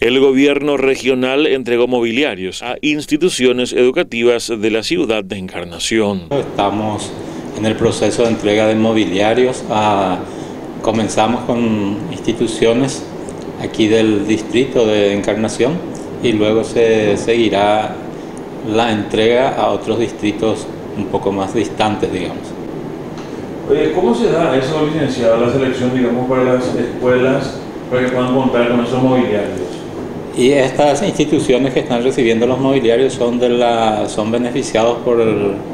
El gobierno regional entregó mobiliarios a instituciones educativas de la ciudad de Encarnación. Estamos en el proceso de entrega de mobiliarios. A, comenzamos con instituciones aquí del distrito de Encarnación y luego se seguirá la entrega a otros distritos un poco más distantes, digamos. ¿Cómo se da eso, licenciado, la selección, digamos, para las escuelas para que puedan contar con esos mobiliarios? Y estas instituciones que están recibiendo los mobiliarios son, de la, son beneficiados por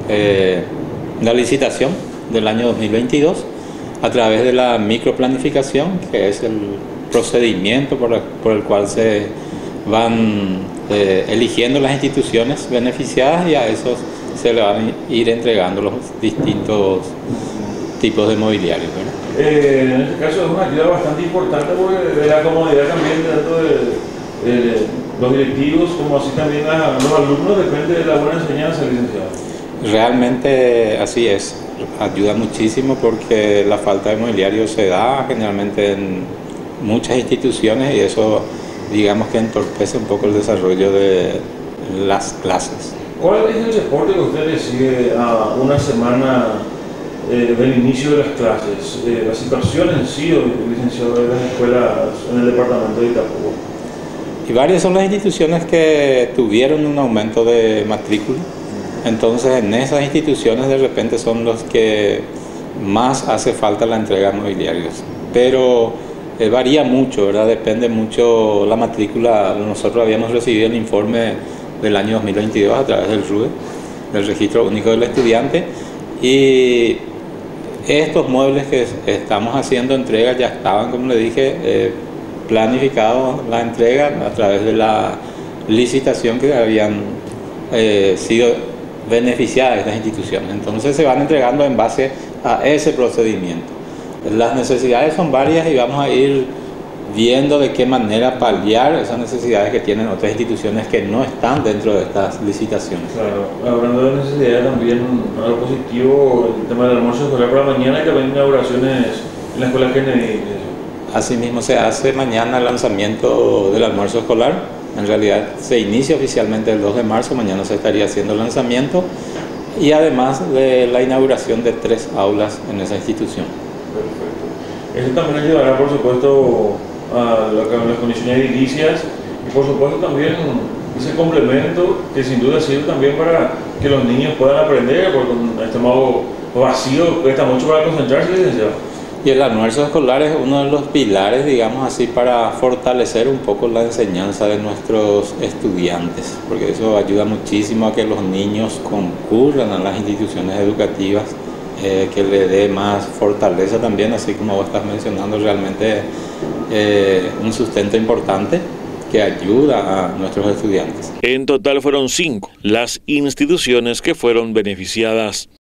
eh, la licitación del año 2022 a través de la microplanificación, que es el procedimiento por, por el cual se van eh, eligiendo las instituciones beneficiadas y a esos se le van a ir entregando los distintos tipos de mobiliario. Eh, en este caso es una ayuda bastante importante porque de la comodidad también tanto de, los directivos como así también los alumnos depende de la buena enseñanza, licenciado. Realmente así es, ayuda muchísimo porque la falta de mobiliario se da generalmente en muchas instituciones y eso digamos que entorpece un poco el desarrollo de las clases. ¿Cuál es el reporte que usted recibe a una semana eh, del inicio de las clases? Eh, la situación en sí, licenciado de las escuelas en el departamento de Itapúa. Y varias son las instituciones que tuvieron un aumento de matrícula. Entonces en esas instituciones de repente son los que más hace falta la entrega de mobiliarios. Pero eh, varía mucho, ¿verdad? Depende mucho la matrícula. Nosotros habíamos recibido el informe del año 2022 a través del RUE, del Registro Único del Estudiante, y estos muebles que estamos haciendo entrega ya estaban, como le dije, eh, planificados la entrega a través de la licitación que habían eh, sido beneficiadas estas instituciones. Entonces se van entregando en base a ese procedimiento. Las necesidades son varias y vamos a ir viendo de qué manera paliar esas necesidades que tienen otras instituciones que no están dentro de estas licitaciones. Claro, hablando de necesidades también algo positivo, el tema del almuerzo escolar para mañana y también inauguraciones en la escuela Kennedy. Asimismo se hace mañana el lanzamiento del almuerzo escolar, en realidad se inicia oficialmente el 2 de marzo, mañana se estaría haciendo el lanzamiento y además de la inauguración de tres aulas en esa institución. Perfecto. Eso también ayudará, por supuesto, a, las condiciones edilicias y, por supuesto, también ese complemento que sin duda sirve también para que los niños puedan aprender, porque con este modo vacío cuesta mucho para concentrarse, licenciado. Y el almuerzo escolar es uno de los pilares, digamos así, para fortalecer un poco la enseñanza de nuestros estudiantes, porque eso ayuda muchísimo a que los niños concurran a las instituciones educativas eh, que le dé más fortaleza también, así como vos estás mencionando, realmente eh, un sustento importante que ayuda a nuestros estudiantes. En total fueron cinco las instituciones que fueron beneficiadas.